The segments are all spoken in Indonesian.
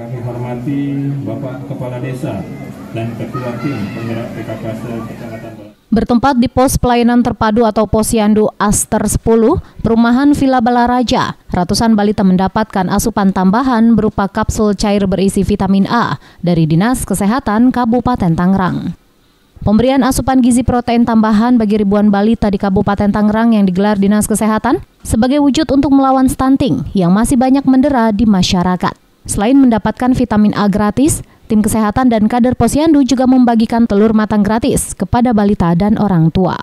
kami hormati Bapak Kepala Desa dan Ketua Tim Penggerak PKK Kecamatan Bertempat di pos pelayanan terpadu atau posyandu Aster 10, perumahan Villa Balaraja, ratusan balita mendapatkan asupan tambahan berupa kapsul cair berisi vitamin A dari Dinas Kesehatan Kabupaten Tangerang. Pemberian asupan gizi protein tambahan bagi ribuan balita di Kabupaten Tangerang yang digelar Dinas Kesehatan sebagai wujud untuk melawan stunting yang masih banyak mendera di masyarakat. Selain mendapatkan vitamin A gratis, tim kesehatan dan kader posyandu juga membagikan telur matang gratis kepada balita dan orang tua.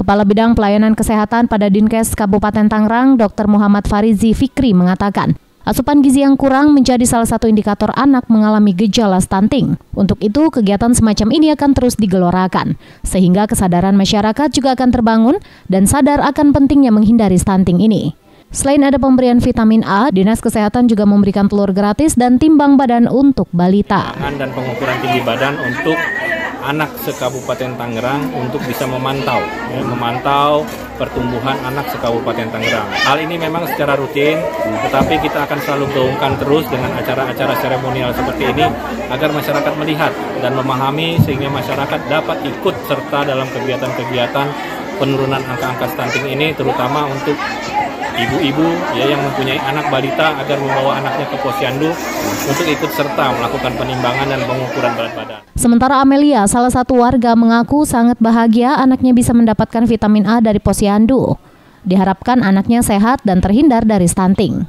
Kepala Bidang Pelayanan Kesehatan pada Dinkes Kabupaten Tangerang, Dr. Muhammad Farizi Fikri mengatakan, Asupan gizi yang kurang menjadi salah satu indikator anak mengalami gejala stunting. Untuk itu, kegiatan semacam ini akan terus digelorakan, sehingga kesadaran masyarakat juga akan terbangun dan sadar akan pentingnya menghindari stunting ini. Selain ada pemberian vitamin A, Dinas Kesehatan juga memberikan telur gratis dan timbang badan untuk balita. Dan pengukuran tinggi badan untuk anak sekabupaten Tangerang untuk bisa memantau, ya, memantau pertumbuhan anak sekabupaten Tangerang. Hal ini memang secara rutin, tetapi kita akan selalu gaungkan terus dengan acara-acara seremonial seperti ini agar masyarakat melihat dan memahami sehingga masyarakat dapat ikut serta dalam kegiatan-kegiatan penurunan angka-angka stunting ini terutama untuk ibu-ibu ya yang mempunyai anak balita agar membawa anaknya ke posyandu untuk ikut serta melakukan penimbangan dan pengukuran berat badan. Sementara Amelia, salah satu warga mengaku sangat bahagia anaknya bisa mendapatkan vitamin A dari posyandu. Diharapkan anaknya sehat dan terhindar dari stunting.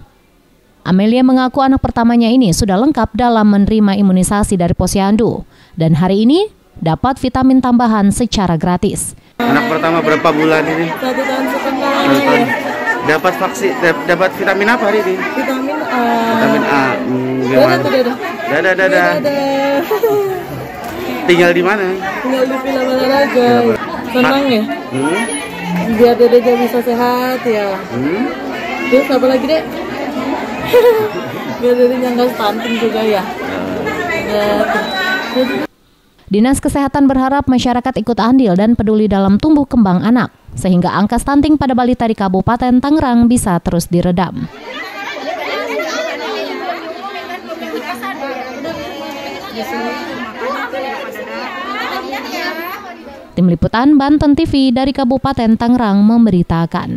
Amelia mengaku anak pertamanya ini sudah lengkap dalam menerima imunisasi dari posyandu dan hari ini dapat vitamin tambahan secara gratis. Anak pertama berapa bulan ini? Satu tahun setengah. Dapat vaksin, dapat vitamin apa hari ini? Vitamin A. Vitamin A. Hmm, gimana? Dadah, dadah. Dadah, dadah. Tinggal di mana? Tinggal di Villa Balaraga. Senang ya? Hmm? Biar dede bisa sehat ya. Hmm? Terus apa lagi dek? Biar dede nggak stunting juga ya. Uh. Dinas Kesehatan berharap masyarakat ikut andil dan peduli dalam tumbuh kembang anak, sehingga angka stunting pada balita di Kabupaten Tangerang bisa terus diredam. Tim Liputan Banten TV dari Kabupaten Tangerang memberitakan.